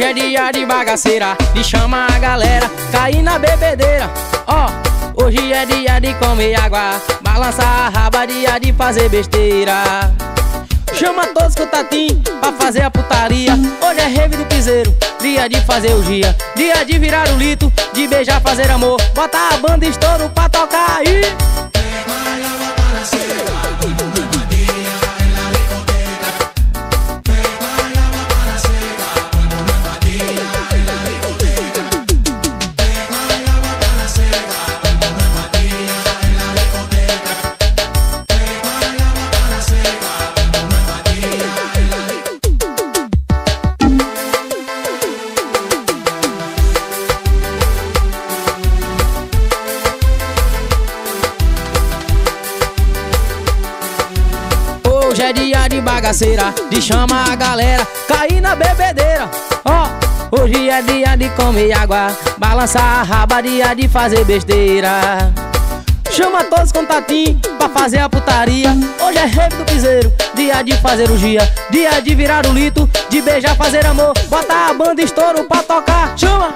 dia de bagaceira, de chamar a galera, cair na bebedeira. Ó, oh, hoje é dia de comer água, balançar a raba, dia de fazer besteira. Chama todos que o tatim pra fazer a putaria. Hoje é rave do piseiro, dia de fazer o dia, dia de virar o lito, de beijar, fazer amor. Bota a banda estouro pra Hoje é dia de bagaceira, de chamar a galera, cair na bebedeira. Ó, oh, hoje é dia de comer água, balançar a raba, dia de fazer besteira. Chama todos com tatim pra fazer a putaria. Hoje é rave do piseiro, dia de fazer o dia, dia de virar o lito, de beijar, fazer amor. Bota a banda estouro pra tocar, chama!